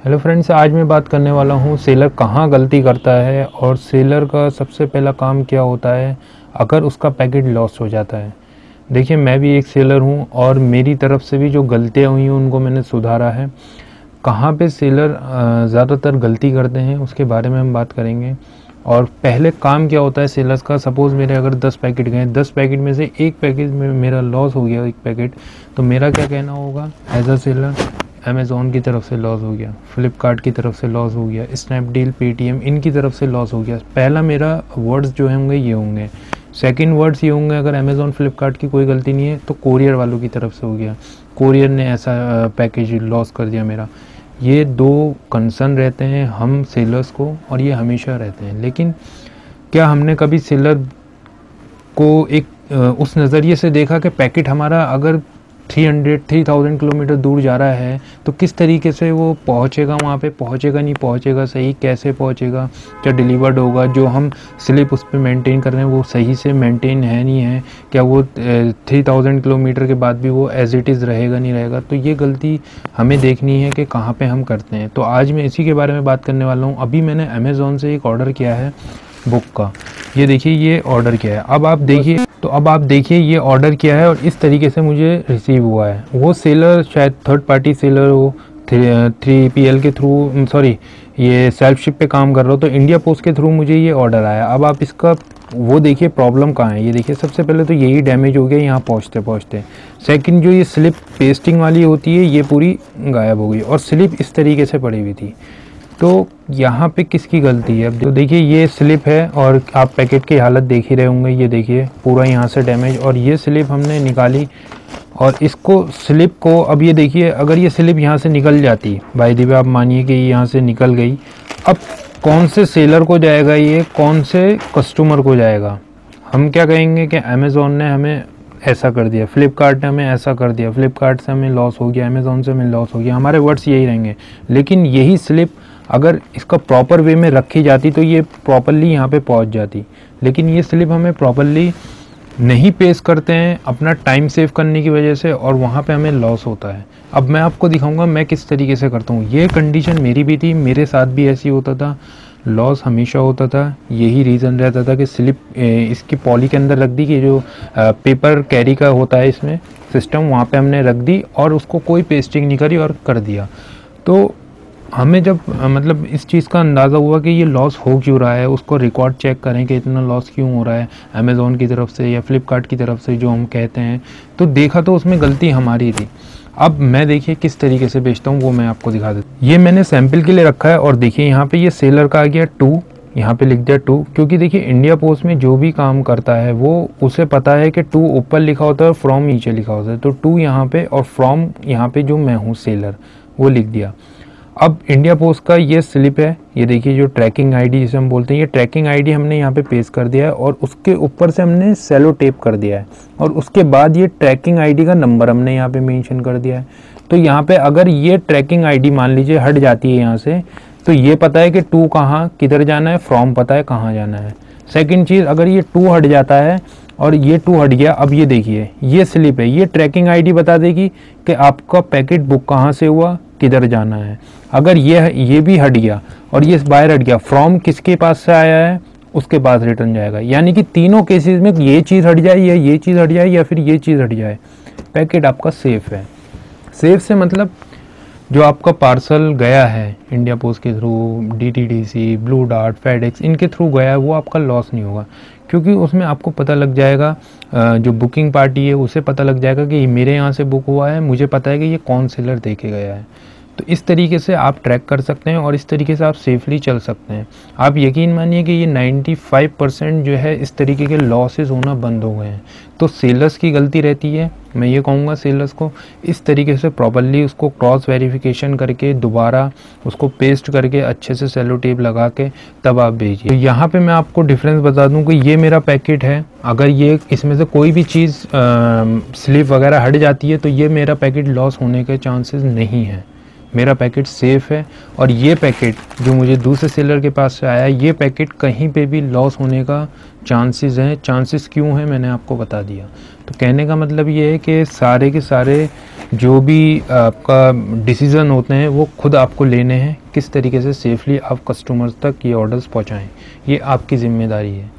Hello friends आज मैं बात करने वाला हूँ सेलर कहाँ गलती करता है और सेलर का सबसे पहला काम क्या होता है अगर उसका पैकेट लॉस हो जाता है। देखिए, मैं भी एक सेलर हूँ और मेरी तरफ़ से भी जो गलतियाँ हुई हैं, उनको मैंने सुधारा है। कहाँ पे सेलर ज़्यादातर गलती करते हैं, उसके बारे में हम बात करेंगे। और पहले काम क्या होता है सेलर्स का? सपोज़ मेरे अगर 10 पैकेट गए 10 पैकेट में से एक पैकेट में मेरा लॉस हो गया, एक पैकेट तो मेरा क्या कहना होगा? एज अ सेलर अमेज़ोन की तरफ़ से लॉस हो गया फ्लिपकार्ट की तरफ़ से लॉस हो गया स्नैपडील पेटीएम इनकी तरफ़ से लॉस हो गया। पहला मेरा वर्ड्स जो होंगे, ये होंगे। सेकंड वर्ड्स ये होंगे, अगर अमेज़ोन फ्लिपकार्ट की कोई गलती नहीं है तो कोरियर वालों की तरफ़ से हो गया। कोरियर ने ऐसा पैकेज लॉस कर दिया मेरा। ये दो कंसर्न रहते हैं हम सेलर्स को और ये हमेशा रहते हैं। लेकिन क्या हमने कभी सेलर को एक उस नज़रिए से देखा कि पैकेट हमारा अगर three hundred three thousand kilometre दूर जा रहा है तो किस तरीके से वो पहुँचेगा वहाँ पे? पहुँचेगा नहीं पहुँचेगा, सही कैसे पहुँचेगा? क्या डिलीवर्ड होगा? जो हम स्लिप उस पर मेंटेन कर रहे हैं, वो सही से मेंटेन है नहीं है? क्या वो थ्री थाउज़ेंड किलोमीटर के बाद भी वो एज इट इज़ रहेगा नहीं रहेगा? तो ये गलती हमें देखनी है कि कहाँ पर हम करते हैं। तो आज मैं इसी के बारे में बात करने वाला हूँ। अभी मैंने अमेज़ोन से एक ऑर्डर किया है बुक का। ये देखिए, ये ऑर्डर किया है? अब आप देखिए तो अब आप देखिए, ये ऑर्डर किया है और इस तरीके से मुझे रिसीव हुआ है। वो सेलर शायद थर्ड पार्टी सेलर हो थ्री पी एल के थ्रू सॉरी ये सेल्फ शिप पे काम कर रहा हो तो इंडिया पोस्ट के थ्रू मुझे ये ऑर्डर आया। अब आप इसका, वो देखिए प्रॉब्लम कहाँ है? ये देखिए, सबसे पहले तो यही डैमेज हो गया यहाँ पहुँचते पहुँचते सेकंड जो ये स्लिप पेस्टिंग वाली होती है, ये पूरी गायब हो गई और स्लिप इस तरीके से पड़ी हुई थी। तो यहाँ पे किसकी गलती है? तो देखिए, ये स्लिप है और आप पैकेट की हालत देख ही रहे होंगे। ये देखिए, पूरा यहाँ से डैमेज और ये स्लिप हमने निकाली और इसको स्लिप को, अब ये देखिए, अगर ये स्लिप यहाँ से निकल जाती, भाई दिव्य आप मानिए कि यहाँ से निकल गई, अब कौन से सेलर को जाएगा ये? कौन से कस्टमर को जाएगा? हम क्या कहेंगे कि अमेज़ोन ने हमें ऐसा कर दिया फ्लिपकार्ट ने हमें ऐसा कर दिया। फ्लिपकार्ट से हमें लॉस हो गया अमेज़ोन से हमें लॉस हो गया। हमारे वर्ड्स यही रहेंगे। लेकिन यही स्लिप अगर इसका प्रॉपर वे में रखी जाती तो ये प्रॉपरली यहाँ पे पहुँच जाती। लेकिन ये स्लिप हमें प्रॉपरली नहीं पेश करते हैं अपना टाइम सेव करने की वजह से और वहाँ पे हमें लॉस होता है। अब मैं आपको दिखाऊँगा मैं किस तरीके से करता हूँ। ये कंडीशन मेरी भी थी, मेरे साथ भी ऐसी होता था। लॉस हमेशा होता था। यही रीज़न रहता था कि स्लिप इसकी पॉली के अंदर रख दी कि जो पेपर कैरी का होता है इसमें सिस्टम वहाँ पे हमने रख दी और उसको कोई पेस्टिंग नहीं करी और कर दिया। तो हमें जब मतलब इस चीज़ का अंदाज़ा हुआ कि ये लॉस हो क्यों रहा है, उसको रिकॉर्ड चेक करें कि इतना लॉस क्यों हो रहा है अमेज़ोन की तरफ़ से या फ्लिपकार्ट की तरफ़ से जो हम कहते हैं तो देखा तो उसमें गलती हमारी थी। अब मैं देखिए किस तरीके से बेचता हूँ, वो मैं आपको दिखा देता ये मैंने सैंपल के लिए रखा है और देखिए यहाँ पर ये सेलर का आ गया टू यहाँ पे लिख दिया टू क्योंकि देखिए इंडिया पोस्ट में जो भी काम करता है, वो उसे पता है कि टू ऊपर लिखा होता है और फ्रॉम नीचे लिखा होता है। तो टू यहाँ पे और फ्रॉम यहाँ पे जो मैं हूँ सेलर वो लिख दिया। अब इंडिया पोस्ट का ये स्लिप है। ये देखिए जो ट्रैकिंग आईडी जिसे हम बोलते हैं, ये ट्रैकिंग आईडी हमने यहाँ पे पेस्ट कर दिया है और उसके ऊपर से हमने सेलो टेप कर दिया है। और उसके बाद ये ट्रैकिंग आईडी का नंबर हमने यहाँ पे मेंशन कर दिया है। तो यहाँ पे अगर ये ट्रैकिंग आईडी मान लीजिए हट जाती है यहाँ से तो ये पता है कि टू कहाँ, किधर जाना है फ्रॉम पता है कहाँ जाना है। सेकेंड चीज़, अगर ये टू हट जाता है और ये टू हट गया, अब ये देखिए, ये स्लिप है। ये ट्रैकिंग आईडी बता देगी कि आपका पैकेट बुक कहाँ से हुआ किधर जाना है। अगर ये ये भी हट गया और ये बाहर हट गया फ्रॉम किसके पास से आया है? उसके पास रिटर्न जाएगा। यानी कि तीनों केसेस में ये चीज़ हट जाए या ये चीज़ हट जाए या फिर ये चीज़ हट जाए। पैकेट आपका सेफ़ है। सेफ़ से मतलब जो आपका पार्सल गया है इंडिया पोस्ट के through D T D C Blue Dart FedEx इनके थ्रू गया है, वो आपका लॉस नहीं होगा। क्योंकि उसमें आपको पता लग जाएगा जो बुकिंग पार्टी है, उसे पता लग जाएगा कि मेरे यहाँ से बुक हुआ है, मुझे पता है कि ये कौन सेलर देखे गया है। तो इस तरीके से आप ट्रैक कर सकते हैं और इस तरीके से आप सेफली चल सकते हैं। आप यकीन मानिए कि ये 95 परसेंट जो है, इस तरीके के लॉसेस होना बंद हो गए हैं। तो सेलर्स की गलती रहती है। मैं ये कहूँगा सेलर्स को, इस तरीके से प्रॉपरली उसको क्रॉस वेरिफिकेशन करके, दोबारा उसको पेस्ट करके, अच्छे से सेलो टेप लगा के, तब आप भेजिए। तो यहाँ पे मैं आपको डिफरेंस बता दूँ कि ये मेरा पैकेट है। अगर ये इसमें से कोई भी चीज़ स्लिप वगैरह हट जाती है तो ये मेरा पैकेट लॉस होने के चांसेस नहीं है। मेरा पैकेट सेफ़ है और ये पैकेट जो मुझे दूसरे सेलर के पास से आया ये पैकेट कहीं पे भी लॉस होने का चांसेस हैं। चांसेस क्यों हैं, मैंने आपको बता दिया। तो कहने का मतलब ये है कि सारे के सारे जो भी आपका डिसीज़न होते हैं, वो खुद आपको लेने हैं, किस तरीके से सेफली आप कस्टमर्स तक ये ऑर्डर्स पहुँचाएँ। ये आपकी ज़िम्मेदारी है।